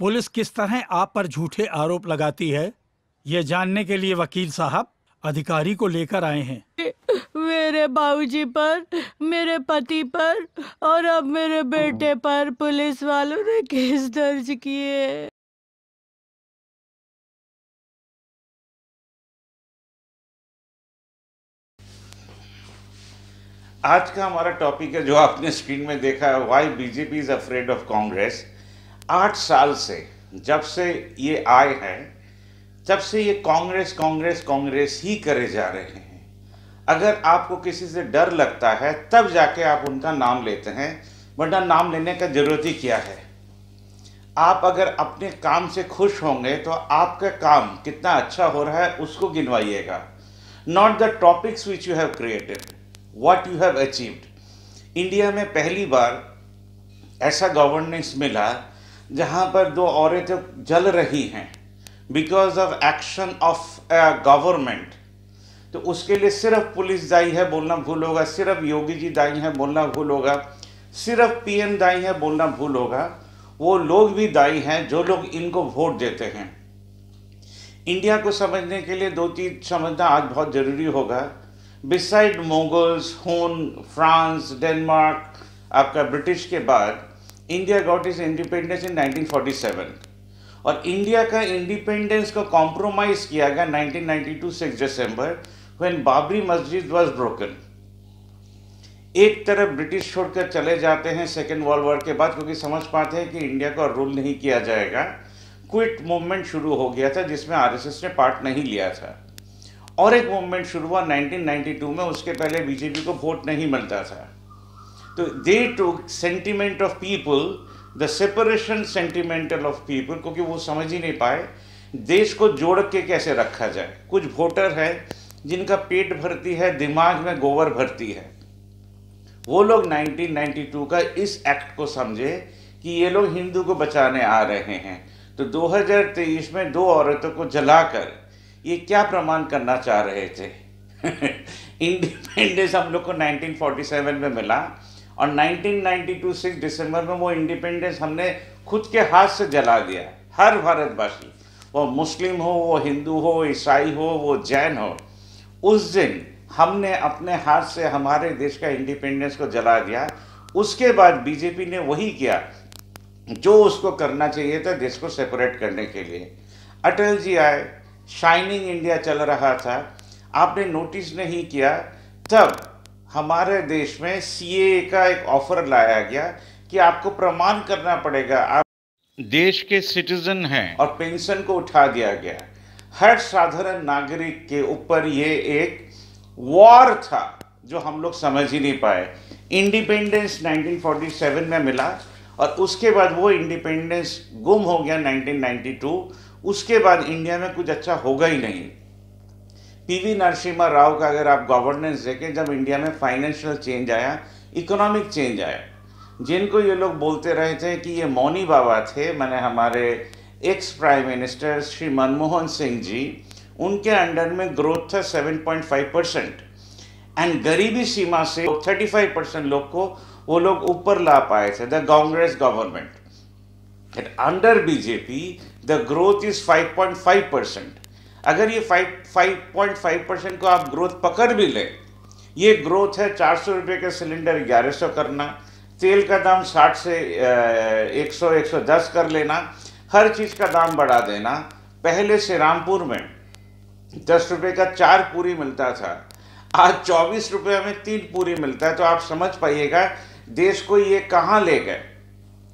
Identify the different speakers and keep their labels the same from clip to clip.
Speaker 1: Police किस तरह आप पर झूठे आरोप लगाती है? ये जानने के लिए वकील साहब अधिकारी को लेकर आए हैं।
Speaker 2: मेरे बाबूजी पर मेरे पति पर और अब मेरे बेटे पर पुलिस वालों ने केस दर्ज किए।
Speaker 3: आज का हमारा टॉपिक है जो आपने स्क्रीन में देखा है why BJP is afraid of Congress आठ साल से जब से ये आए हैं जब से ये कांग्रेस कांग्रेस कांग्रेस ही करे जा रहे हैं, अगर आपको किसी से डर लगता है, तब जाके आप उनका नाम लेते हैं, वरना नाम लेने का ज़रूरत ही क्या है? आप अगर अपने काम से खुश होंगे तो आपका काम कितना अच्छा हो रहा है, उसको गिनवाइएगा। Not the topics which you have created what you have achieved India में पहली बार ऐसा गवर्नेंस मिला, जहाँ पर दो औरतें जल रही हैं। Because of action of government तो उसके लिए सिर्फ़ पुलिस दाई है बोलना भूल होगा, सिर्फ़ योगी जी दाई है बोलना भूल होगा, सिर्फ़ पीएम दाई है बोलना भूल होगा। वो लोग भी दाई हैं जो लोग इनको वोट देते हैं। इंडिया को समझने के लिए दो चीज़ समझना आज बहुत ज़रूरी होगा। Beside Mughals Hun France Denmark आपका ब्रिटिश के बाद India got is independence in 1947 और इंडिया का इंडिपेंडेंस को कॉम्प्रोमाइज किया गया 1992 सिक्स दिसंबर व्हेन बाबरी मस्जिद वाज ब्रोकन एक तरफ़ ब्रिटिश छोड़कर चले जाते हैं सेकेंड वर्ल्ड वॉर के बाद, क्योंकि समझ पाते हैं कि इंडिया को रूल नहीं किया जाएगा। क्विट मूवमेंट शुरू हो गया था, जिसमें आरएसएस ने पार्ट नहीं लिया था। और एक मूवमेंट शुरू हुआ 1992 में, उसके पहले बीजेपी को वोट नहीं मिलता था। तो they too sentiment of people the separation sentimental of people क्योंकि वो समझ ही नहीं पाए, देश को जोड़ के कैसे रखा जाए। कुछ वोटर है, जिनका पेट भरती है, दिमाग में गोबर भरती है। वो लोग 1992 का इस एक्ट को समझे कि ये लोग हिंदू को बचाने आ रहे हैं। तो 2023 में दो औरतों को जलाकर ये क्या प्रमाण करना चाह रहे थे? इंडिपेंडेंस हम लोग को 1947 में मिला। और 1992 सिक्स दिसंबर में वो इंडिपेंडेंस हमने खुद के हाथ से जला दिया हर भारतवासी, वो मुस्लिम हो, वो हिंदू हो, ईसाई हो, वो जैन हो, उस दिन हमने अपने हाथ से हमारे देश का इंडिपेंडेंस को जला दिया। उसके बाद बीजेपी ने वही किया, जो उसको करना चाहिए था देश को सेपरेट करने के लिए। अटल जी आए शाइनिंग इंडिया चल रहा था। आपने नोटिस नहीं किया, तब हमारे देश में सीए का एक ऑफ़र लाया गया कि आपको प्रमाण करना पड़ेगा। आप देश के सिटीजन हैं। और पेंशन को उठा दिया गया। हर साधारण नागरिक के ऊपर ये एक वॉर था जो हम लोग समझ ही नहीं पाए। इंडिपेंडेंस 1947 में मिला और उसके बाद वो इंडिपेंडेंस गुम हो गया 1992 उसके बाद इंडिया में कुछ अच्छा होगा ही नहीं। पीवी नरसिम्हा राव का अगर आप गवर्नेंस देखें, जब इंडिया में फाइनेंशियल चेंज आया इकोनॉमिक चेंज आया, जिनको ये लोग बोलते रहे थे कि ये मौनी बाबा थे, मैंने हमारे ex prime minister Shri Manmohan Singh ji, उनके अंडर में ग्रोथ था 7.5 परसेंट एंड गरीबी सीमा से 35 परसेंट लोग को वो लोग ऊपर ला पाए थे the Congress government and under BJP the growth is 5.5 percent अगर ये 5.5 परसेंट को आप ग्रोथ पकड़ भी लें, ये ग्रोथ है चार सौ रुपये के सिलेंडर ग्यारह सौ करना, तेल का दाम साठ से एक सौ एक सौ दस कर लेना, हर चीज़ का दाम बढ़ा देना। पहले से रामपुर में दस रुपये का चार पूरी मिलता था, आज चौबीस रुपये में तीन पूरी मिलता है तो आप समझ पाइएगा देश को ये कहाँ ले गए।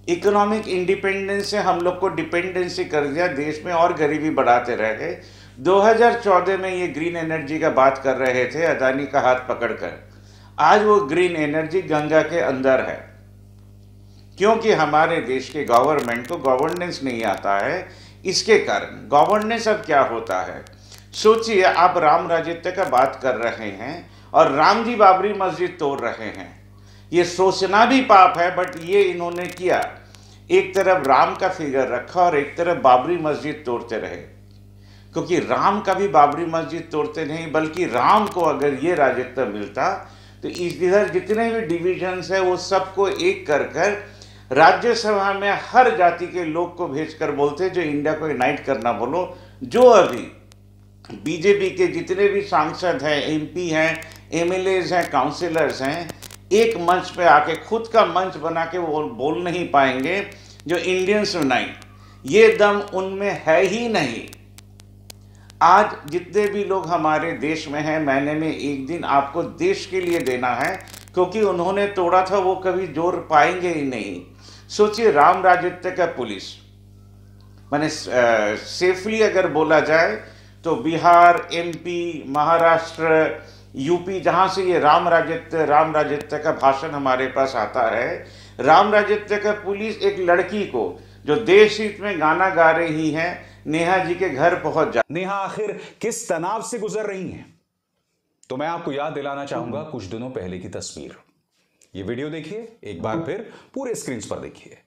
Speaker 3: इकोनॉमिक इंडिपेंडेंस से हम लोग को डिपेंडेंसी कर दिया, देश में और गरीबी बढ़ाते रह गए। 2014 में ये ग्रीन एनर्जी का बात कर रहे थे, अदानी का हाथ पकड़कर। आज वो ग्रीन एनर्जी गंगा के अंदर है। क्योंकि हमारे देश के गवर्नमेंट को गवर्नेंस नहीं आता है, इसके कारण गवर्नेंस अब क्या होता है? सोचिए, आप राम राज्यत्व का बात कर रहे हैं और राम जी बाबरी मस्जिद तोड़ रहे हैं। ये सोचना भी पाप है बट ये इन्होंने किया। एक तरफ़ राम का फिगर रखा और एक तरफ़ बाबरी मस्जिद तोड़ते रहे। क्योंकि राम का भी बाबरी मस्जिद तोड़ते नहीं, बल्कि राम को अगर ये राजत्व मिलता तो इस इधर जितने भी डिविजन्स है, वो सबको एक कर कर राज्यसभा में हर जाति के लोग को भेजकर बोलते, जो इंडिया को यूनाइट करना बोलो, जो अभी बीजेपी के जितने भी सांसद हैं एमपी हैं एमएलएज हैं काउंसिलर्स हैं, एक मंच पे आके, खुद का मंच बना के वो बोल नहीं पाएँगे, जो इंडियंस यूनाइट ये दम उनमें है ही नहीं। आज जितने भी लोग हमारे देश में हैं, महीने में एक दिन आपको देश के लिए देना है, क्योंकि उन्होंने तोड़ा था, वो कभी ज़ोर पाएँगे ही नहीं। सोचिए, राम राज्यत्व का पुलिस। मैंने सेफली अगर बोला जाए तो बिहार एमपी महाराष्ट्र यूपी जहाँ से ये राम राज्यत्व राम राज्यत्व का भाषण हमारे पास आता है, राम राज्यत्व का पुलिस एक लड़की को, जो देश हित में गाना गा रही है नेहा जी के घर पहुँच जा
Speaker 4: नेहा आखिर किस तनाव से गुजर रही हैं? तो मैं आपको याद दिलाना चाहूँगा कुछ दिनों पहले की तस्वीर। ये वीडियो देखिए एक बार फिर पूरे स्क्रीन पर देखिए।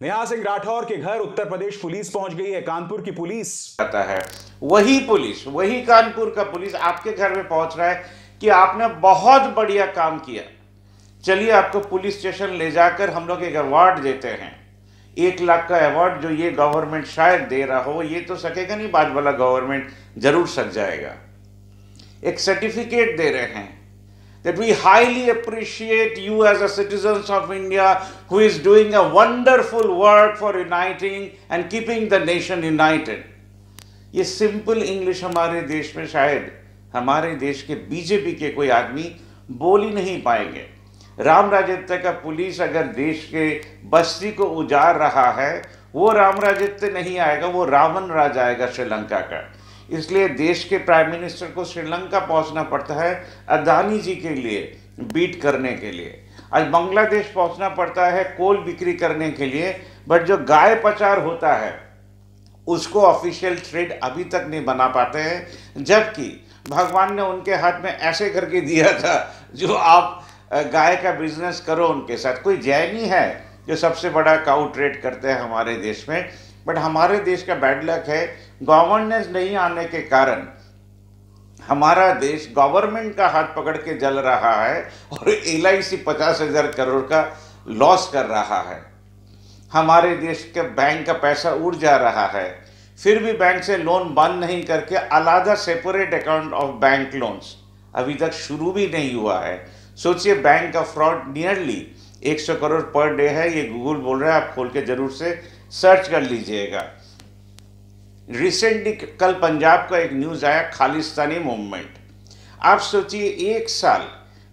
Speaker 4: नेहा सिंह राठौर के घर उत्तर प्रदेश पुलिस पहुँच गई है कानपुर की पुलिस।
Speaker 3: आता है। वही पुलिस वही कानपुर का पुलिस आपके घर में पहुँच रहा है कि आपने बहुत बढ़िया काम किया। चलिए आपको पुलिस स्टेशन ले जाकर हम लोग एक अवार्ड देते हैं। एक लाख का अवार्ड जो ये गवर्नमेंट शायद दे रहा हो, ये तो सकेगा नहीं बाद वाला गवर्नमेंट ज़रूर सक जाएगा। एक सर्टिफिकेट दे रहे हैं that we highly appreciate you as a citizen of India who is doing a wonderful work for uniting and keeping the nation united ये सिंपल इंग्लिश हमारे देश में शायद, हमारे देश के बीजेपी के कोई आदमी बोल ही नहीं पाएँगे। राम राजत्व का पुलिस अगर देश के बस्ती को उजाड़ रहा है, वो राम राजत्व नहीं आएगा, वो रावण राज आएगा श्रीलंका का। इसलिए देश के प्राइम मिनिस्टर को श्रीलंका पहुँचना पड़ता है अदानी जी के लिए, बीट करने के लिए। आज बांग्लादेश पहुँचना पड़ता है कोल बिक्री करने के लिए, बट जो गाय पचार होता है, उसको ऑफिशियल ट्रेड अभी तक नहीं बना पाते हैं, जबकि भगवान ने उनके हाथ में ऐसे करके दिया था, जो आप गाय का बिज़नेस करो उनके साथ। कोई जैनी है जो सबसे बड़ा काउ ट्रेड करते हैं हमारे देश में बट हमारे देश का बैड लक है। गवर्नेंस नहीं आने के कारण हमारा देश गवर्नमेंट का हाथ पकड़ के जल रहा है और एल आई सी पचास हज़ार करोड़ का लॉस कर रहा है। हमारे देश के बैंक का पैसा उड़ जा रहा है। फिर भी बैंक से लोन बंद नहीं करके अलादा separate account of bank loans अभी तक शुरू भी नहीं हुआ है। सोचिए बैंक का fraud nearly 100 crore per day है। ये गूगल बोल रहा है, आप खोल के ज़रूर से सर्च कर लीजिएगा। रिसेंटली कल पंजाब का एक न्यूज़ आया, खालिस्तानी मूवमेंट आप सोचिए, एक साल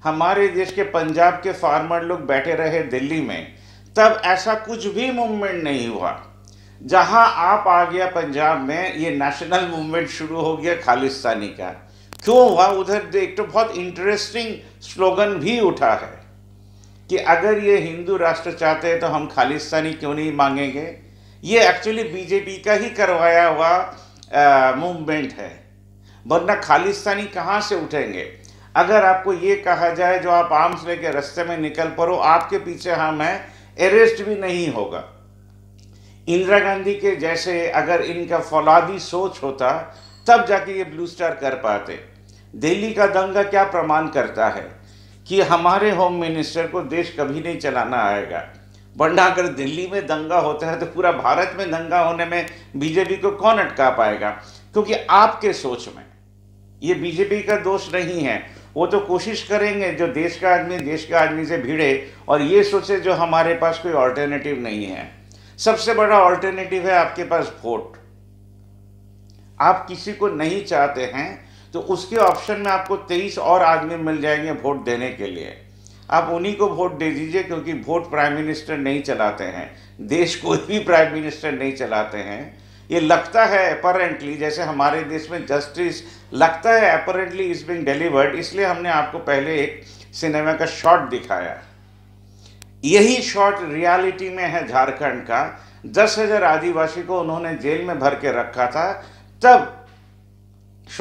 Speaker 3: हमारे देश के पंजाब के फार्मर लोग बैठे रहे दिल्ली में, तब ऐसा कुछ भी मूवमेंट नहीं हुआ। जहाँ आप आ गया पंजाब में, ये नेशनल मूवमेंट शुरू हो गया खालिस्तानी का। क्यों हुआ? उधर एक तो बहुत इंटरेस्टिंग स्लोगन भी उठा है कि अगर ये हिंदू राष्ट्र चाहते हैं तो हम खालिस्तानी क्यों नहीं मांगेंगे? ये एक्चुअली बीजेपी का ही करवाया हुआ मूवमेंट है। वरना खालिस्तानी कहाँ से उठेंगे? अगर आपको ये कहा जाए, जो आप आर्म्स लेके रस्ते में निकल पड़ो, आपके पीछे हम हैं अरेस्ट भी नहीं होगा। इंदिरा गांधी के जैसे अगर इनका फौलादी सोच होता, तब जाके ये ब्लू स्टार कर पाते। दिल्ली का दंगा क्या प्रमाण करता है कि हमारे होम मिनिस्टर को देश कभी नहीं चलाना आएगा? वरना अगर दिल्ली में दंगा होता है तो पूरा भारत में दंगा होने में बीजेपी को कौन अटका पाएगा? क्योंकि आपके सोच में ये बीजेपी का दोष नहीं है। वो तो कोशिश करेंगे जो देश का आदमी, देश के आदमी से भिड़े और ये सोचे जो हमारे पास कोई ऑल्टरनेटिव नहीं है। सबसे बड़ा ऑल्टरनेटिव है आपके पास वोट। आप किसी को नहीं चाहते हैं तो उसके ऑप्शन में आपको तेईस और आदमी मिल जाएँगे वोट देने के लिए। आप उन्हीं को वोट दे दीजिए क्योंकि वोट प्राइम मिनिस्टर नहीं चलाते हैं। देश कोई भी प्राइम मिनिस्टर नहीं चलाते हैं। ये लगता है अपरेंटली जैसे हमारे देश में जस्टिस लगता है अपरेंटली इज़ बिंग डिलीवर्ड इसलिए हमने आपको पहले एक सिनेमा का शॉट दिखाया। यही शॉट रियलिटी में है झारखंड का। दस हज़ार आदिवासी को उन्होंने जेल में भर के रखा था। तब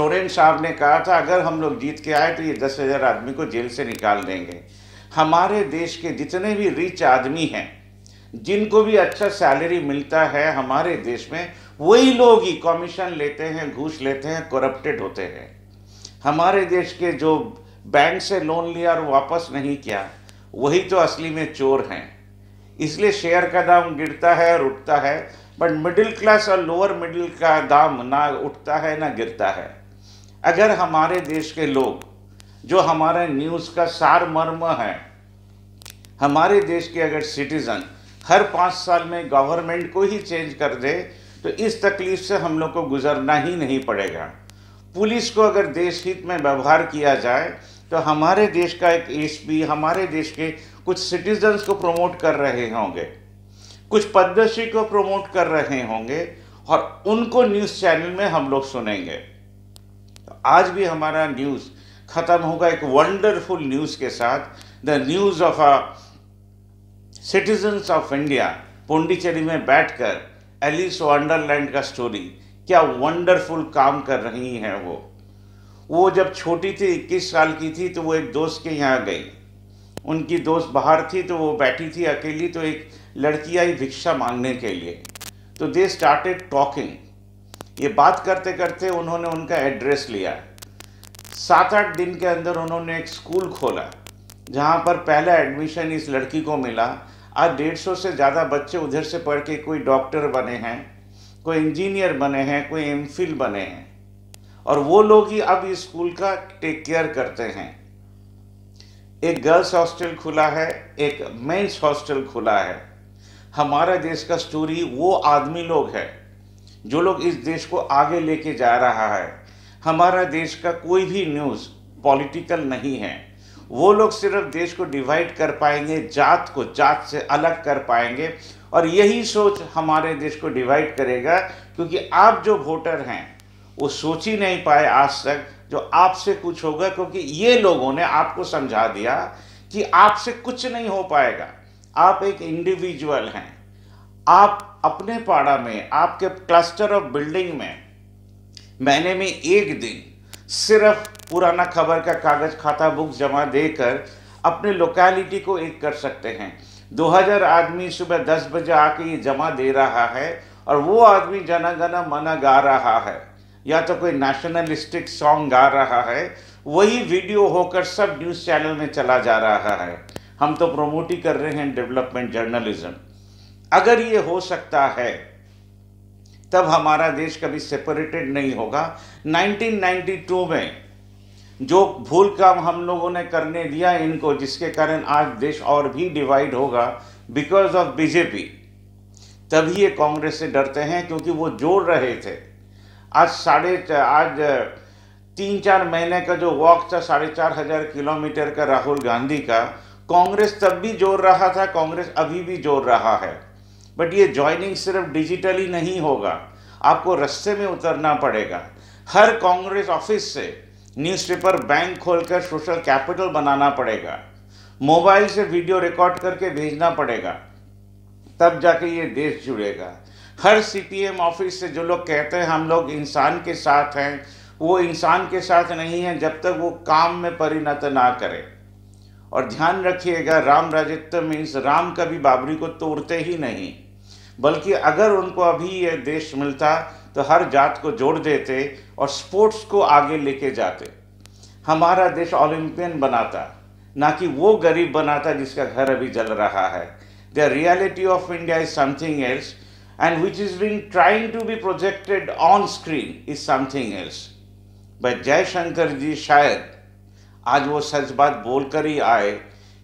Speaker 3: सोरेन साहब ने कहा था, अगर हम लोग जीत के आए तो ये दस हज़ार आदमी को जेल से निकाल देंगे। हमारे देश के जितने भी रिच आदमी हैं, जिनको भी अच्छा सैलरी मिलता है हमारे देश में, वही लोग ही कमीशन लेते हैं, घूस लेते हैं करप्टेड होते हैं। हमारे देश के जो बैंक से लोन लिया और वापस नहीं किया, वही तो असली में चोर हैं। इसलिए शेयर का दाम गिरता है और उठता है बट मिडिल क्लास और लोअर मिडिल का दाम ना उठता है, ना गिरता है। अगर हमारे देश के लोग, जो हमारे न्यूज़ का सार मर्म है, हमारे देश के अगर सिटीजन हर पाँच साल में गवर्नमेंट को ही चेंज कर दे तो इस तकलीफ़ से हम लोग को गुजरना ही नहीं पड़ेगा। पुलिस को अगर देश हित में व्यवहार किया जाए तो हमारे देश का एक एसपी, हमारे देश के कुछ सिटीजन्स को प्रमोट कर रहे होंगे, कुछ पद्मश्री को प्रमोट कर रहे होंगे, और उनको न्यूज़ चैनल में हम लोग सुनेंगे। आज भी हमारा न्यूज़ ख़त्म होगा एक वंडरफुल न्यूज़ के साथ। The news of a citizens of India Pondicherry में बैठकर एलिस वंडरलैंड का स्टोरी क्या वंडरफुल काम कर रही हैं वो। वो जब छोटी थी, इक्कीस साल की थी तो वो एक दोस्त के यहाँ गई। उनकी दोस्त बाहर थी तो वो बैठी थी अकेली तो एक लड़की आई भिक्षा मांगने के लिए। तो दे स्टार्टेड टॉकिंग ये बात करते करते उन्होंने उनका एड्रेस लिया। सात आठ दिन के अंदर उन्होंने एक स्कूल खोला, जहाँ पर पहला एडमिशन इस लड़की को मिला। आज डेढ़ सौ से ज़्यादा बच्चे उधर से पढ़ के कोई डॉक्टर बने हैं, कोई इंजीनियर बने हैं, कोई एम बने हैं। और वो लोग ही अब इस स्कूल का टेक केयर करते हैं। एक गर्ल्स हॉस्टल खुला है, एक मेंस हॉस्टल खुला है। हमारा देश का स्टोरी, वो आदमी लोग है। जो लोग इस देश को आगे लेके जा रहा है, हमारा देश का कोई भी न्यूज़ पॉलिटिकल नहीं है। वो लोग सिर्फ़ देश को डिवाइड कर पाएँगे, जात को जात से अलग कर पाएँगे और यही सोच हमारे देश को डिवाइड करेगा, क्योंकि आप जो वोटर हैं, वो सोच ही नहीं पाए आज तक, जो आपसे कुछ होगा, क्योंकि ये लोगों ने आपको समझा दिया कि आपसे कुछ नहीं हो पाएगा। आप एक इंडिविजुअल हैं। आप अपने पाड़ा में, आपके क्लस्टर ऑफ़ बिल्डिंग में महीने में एक दिन सिर्फ़ पुराना खबर का कागज़ खाता बुक जमा देकर अपने लोकेलिटी को एक कर सकते हैं। 2000 आदमी सुबह 10 बजे आके ये जमा दे रहा है और वो आदमी जना गना मना गा रहा है। या तो कोई नेशनलिस्टिक सॉन्ग गा रहा है, वही वीडियो होकर सब न्यूज़ चैनल में चला जा रहा है। हम तो प्रमोट ही कर रहे हैं डेवलपमेंट जर्नलिज्म अगर ये हो सकता है, तब हमारा देश कभी सेपरेटेड नहीं होगा। 1992 में जो भूल काम हम लोगों ने करने दिया इनको, जिसके कारण आज देश और भी डिवाइड होगा बिकॉज़ ऑफ़ बीजेपी तभी ये कांग्रेस से डरते हैं, क्योंकि वो जोड़ रहे थे। आज साढ़े आज तीन चार महीने का जो वॉक था, साढ़े चार हज़ार किलोमीटर का राहुल गांधी का, कांग्रेस तब भी जोड़ रहा था, कांग्रेस अभी भी जोड़ रहा है। बट ये ज्वाइनिंग सिर्फ़ डिजिटली नहीं होगा। आपको रस्ते में उतरना पड़ेगा। हर कांग्रेस ऑफ़िस से न्यूज़पेपर बैंक खोलकर सोशल कैपिटल बनाना पड़ेगा। मोबाइल से वीडियो रिकॉर्ड करके भेजना पड़ेगा। तब जाके ये देश जुड़ेगा। हर सीपीएम ऑफ़िस से जो लोग कहते हैं, हम लोग इंसान के साथ हैं। वो इंसान के साथ नहीं है जब तक वो काम में परिणत ना करे। और ध्यान रखिएगा, राम राजित्व मीन्स राम कभी बाबरी को तोड़ते ही नहीं। बल्कि अगर उनको अभी ये देश मिलता तो हर जात को जोड़ देते और स्पोर्ट्स को आगे लेके जाते। हमारा देश ओलंपियन बनाता, ना कि वो गरीब बनाता जिसका घर अभी जल रहा है। The reality of India is something else and which is been trying to be projected on screen is something else but Jaishankar ji शायद आज वो सच बात बोलकर ही आए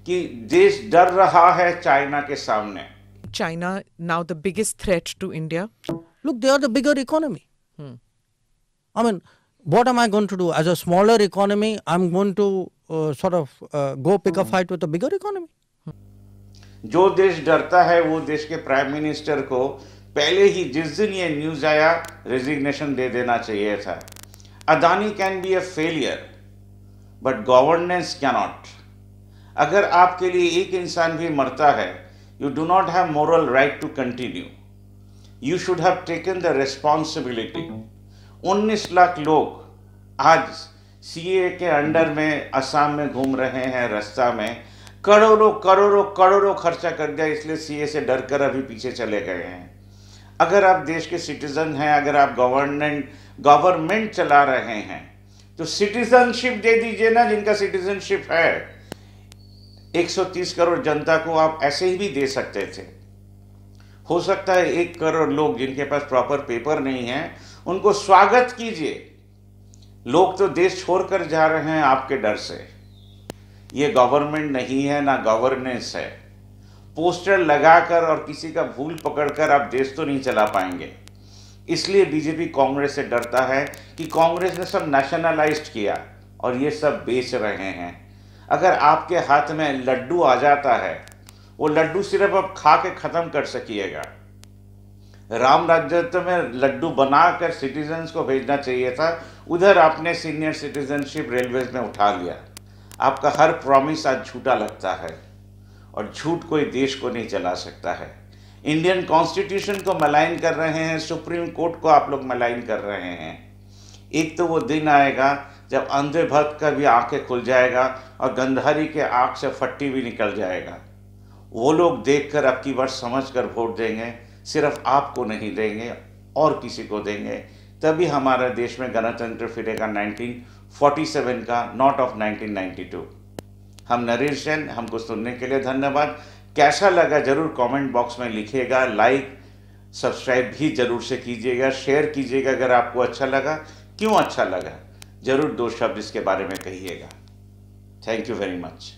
Speaker 3: कि देश डर रहा है चाइना के सामने।
Speaker 5: China now the biggest threat to India?
Speaker 6: Look, they are the bigger economy. Hmm. I mean, what am I going to do? As a smaller economy, I'm going to uh, sort of uh, go pick hmm. a fight with a bigger economy.
Speaker 3: जो देश डरता है वो देश के prime minister को पहले ही जिस दिन ये न्यूज़ आया रेजिग्नेशन दे देना चाहिए था Adani can be a failure but governance cannot अगर आपके लिए एक इंसान भी मरता है you do not have moral right to continue. You should have taken the responsibility. 19 lakh लोग आज सीए के अंडर में असम में घूम रहे हैं, रास्ता में, करोड़ों करोड़ों करोड़ों खर्चा कर दिया इसलिए सीए से डर कर अभी पीछे चले गए हैं अगर आप देश के सिटीजन हैं, अगर आप गवर्नमेंट गवर्नमेंट चला रहे हैं तो सिटीजनशिप दे दीजिए ना जिनका सिटीजनशिप है 130 करोड़ जनता को आप ऐसे ही भी दे सकते थे। हो सकता है एक करोड़ लोग जिनके पास प्रॉपर पेपर नहीं है, उनको स्वागत कीजिए। लोग तो देश छोड़कर जा रहे हैं आपके डर से। ये गवर्नमेंट नहीं है, ना गवर्नेंस है। पोस्टर लगाकर और किसी का भूल पकड़कर आप देश तो नहीं चला पाएँगे। इसलिए बीजेपी कांग्रेस से डरता है कि कांग्रेस ने सब नेशनलाइज्ड किया और ये सब बेच रहे हैं। अगर आपके हाथ में लड्डू आ जाता है, वो लड्डू सिर्फ़ आप खा के ख़त्म कर सकिएगा। राम राज्यत्व में लड्डू बनाकर सिटीजन्स को भेजना चाहिए था, उधर आपने सीनियर सिटीजनशिप रेलवेज में उठा लिया। आपका हर प्रॉमिस आज झूठा लगता है, और झूठ कोई देश को नहीं चला सकता है। इंडियन कॉन्स्टिट्यूशन को मलाइन कर रहे हैं सुप्रीम कोर्ट को आप लोग मलाइन कर रहे हैं। एक तो वो दिन आएगा जब अंधे भक्त का भी आँखें खुल जाएगा और गंधारी के आँख से फट्टी भी निकल जाएगा। वो लोग देखकर अब की बार समझ कर वोट देंगे, सिर्फ़ आपको नहीं देंगे, और किसी को देंगे। तभी हमारे देश में गणतंत्र फिरेगा 1947 का नॉट ऑफ़ 1992 हम नरेश जैन, हमको सुनने के लिए धन्यवाद। कैसा लगा ज़रूर कमेंट बॉक्स में लिखिएगा लाइक सब्सक्राइब भी ज़रूर से कीजिएगा शेयर कीजिएगा अगर आपको अच्छा लगा। क्यों अच्छा लगा? ज़रूर दो शब्द इसके बारे में कहिएगा। Thank you very much